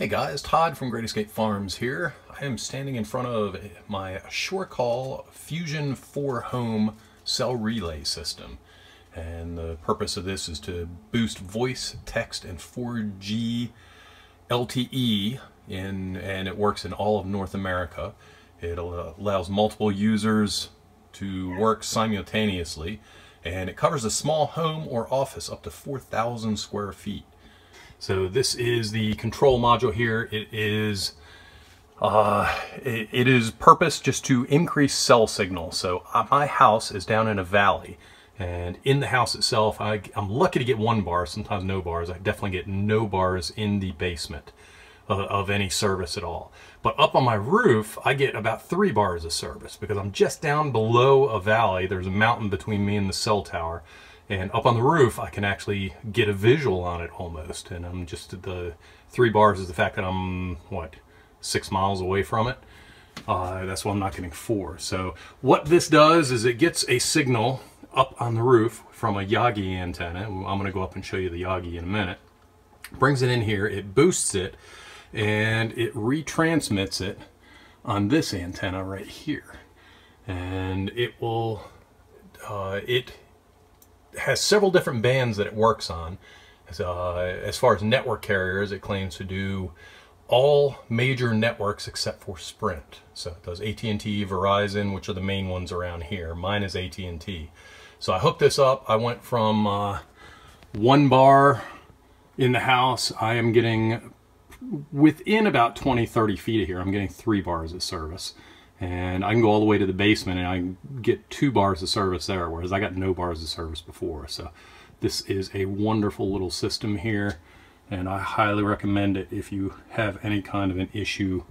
Hey guys, Todd from Great Escape Farms here. I am standing in front of my SureCall Fusion 4 Home cell relay system. And the purpose of this is to boost voice, text, and 4G LTE in, and it works in all of North America. It allows multiple users to work simultaneously and it covers a small home or office up to 4,000 square feet. So this is the control module here. It is uh, it, it is purpose just to increase cell signal. So uh, my house is down in a valley and in the house itself, I, I'm lucky to get one bar, sometimes no bars. I definitely get no bars in the basement of, of any service at all. But up on my roof, I get about three bars of service because I'm just down below a valley. There's a mountain between me and the cell tower. And up on the roof, I can actually get a visual on it almost. And I'm just, the three bars is the fact that I'm, what, six miles away from it. Uh, that's why I'm not getting four. So what this does is it gets a signal up on the roof from a Yagi antenna. I'm going to go up and show you the Yagi in a minute. Brings it in here, it boosts it, and it retransmits it on this antenna right here. And it will, uh, it has several different bands that it works on. Uh, as far as network carriers, it claims to do all major networks except for Sprint. So it does AT&T, Verizon, which are the main ones around here. Mine is AT&T. So I hooked this up. I went from uh, one bar in the house. I am getting within about 20, 30 feet of here. I'm getting three bars of service and I can go all the way to the basement and I get two bars of service there, whereas I got no bars of service before. So this is a wonderful little system here, and I highly recommend it if you have any kind of an issue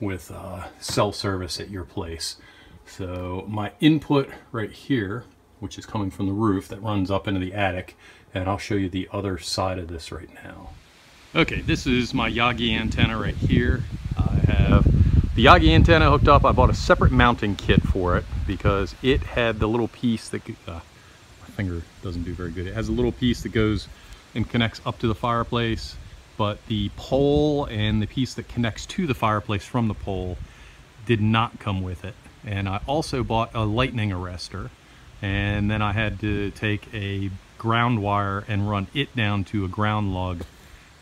with uh, cell service at your place. So my input right here, which is coming from the roof that runs up into the attic, and I'll show you the other side of this right now. Okay, this is my Yagi antenna right here. I have the Yagi antenna hooked up, I bought a separate mounting kit for it because it had the little piece that, uh, my finger doesn't do very good. It has a little piece that goes and connects up to the fireplace, but the pole and the piece that connects to the fireplace from the pole did not come with it. And I also bought a lightning arrestor and then I had to take a ground wire and run it down to a ground lug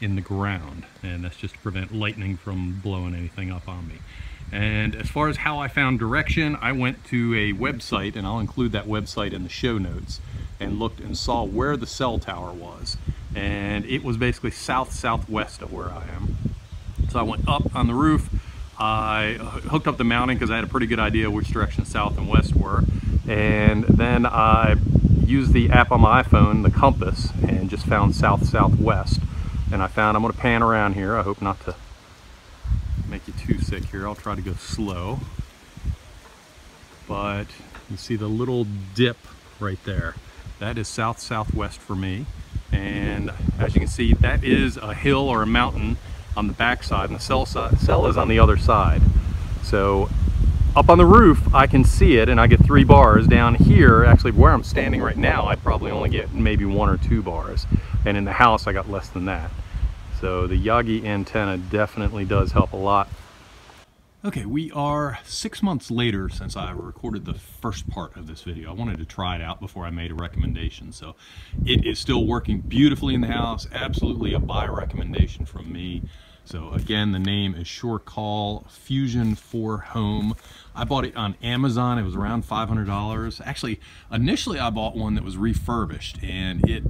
in the ground and that's just to prevent lightning from blowing anything up on me. And as far as how I found direction, I went to a website, and I'll include that website in the show notes, and looked and saw where the cell tower was. And it was basically south-southwest of where I am. So I went up on the roof, I hooked up the mounting because I had a pretty good idea which direction south and west were. And then I used the app on my iPhone, the compass, and just found south-southwest. And I found, I'm gonna pan around here, I hope not to make you too sick here. I'll try to go slow. But you see the little dip right there. That is south-southwest for me. And as you can see, that is a hill or a mountain on the back side, and the cell, side, cell is on the other side. So up on the roof, I can see it, and I get three bars. Down here, actually where I'm standing right now, I'd probably only get maybe one or two bars. And in the house, I got less than that. So the Yagi antenna definitely does help a lot. Okay, we are six months later since I recorded the first part of this video. I wanted to try it out before I made a recommendation. So it is still working beautifully in the house. Absolutely a buy recommendation from me. So again, the name is SureCall Fusion 4 Home. I bought it on Amazon. It was around $500. Actually, initially I bought one that was refurbished and it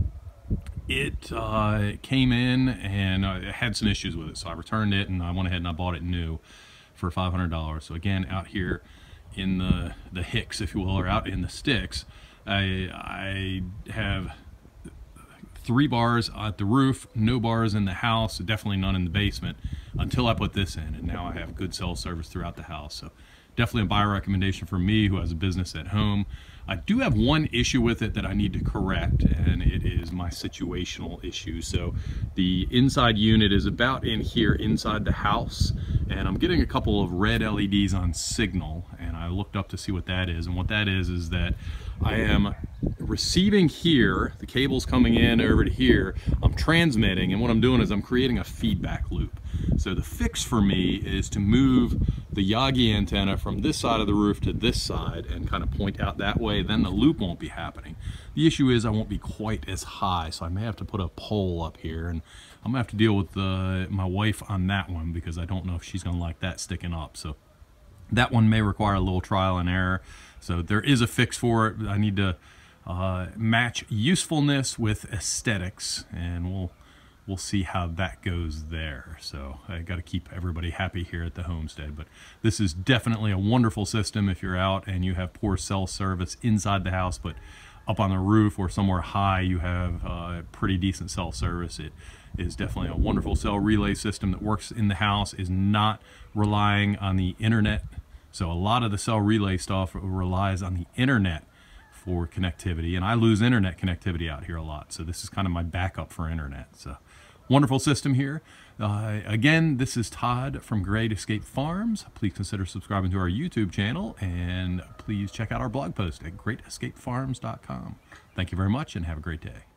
it uh, came in and I had some issues with it. So I returned it and I went ahead and I bought it new for $500. So again, out here in the, the hicks, if you will, or out in the sticks, I, I have three bars at the roof, no bars in the house, definitely none in the basement until I put this in. And now I have good cell service throughout the house. So definitely a buy recommendation for me who has a business at home. I do have one issue with it that I need to correct, and it is my situational issue. So the inside unit is about in here inside the house, and I'm getting a couple of red LEDs on signal, and I looked up to see what that is, and what that is is that I am receiving here, the cable's coming in over to here, I'm transmitting, and what I'm doing is I'm creating a feedback loop. So the fix for me is to move the Yagi antenna from this side of the roof to this side and kind of point out that way, then the loop won't be happening. The issue is I won't be quite as high, so I may have to put a pole up here, and I'm gonna have to deal with uh, my wife on that one because I don't know if she's gonna like that sticking up. So that one may require a little trial and error. So there is a fix for it. I need to uh, match usefulness with aesthetics, and we'll we'll see how that goes there. So I got to keep everybody happy here at the homestead. But this is definitely a wonderful system if you're out and you have poor cell service inside the house, but up on the roof or somewhere high you have uh, pretty decent cell service. It is definitely a wonderful cell relay system that works in the house, is not relying on the internet. So a lot of the cell relay stuff relies on the internet for connectivity and I lose internet connectivity out here a lot so this is kind of my backup for internet so. Wonderful system here. Uh, again this is Todd from Great Escape Farms. Please consider subscribing to our YouTube channel and please check out our blog post at greatescapefarms.com thank you very much and have a great day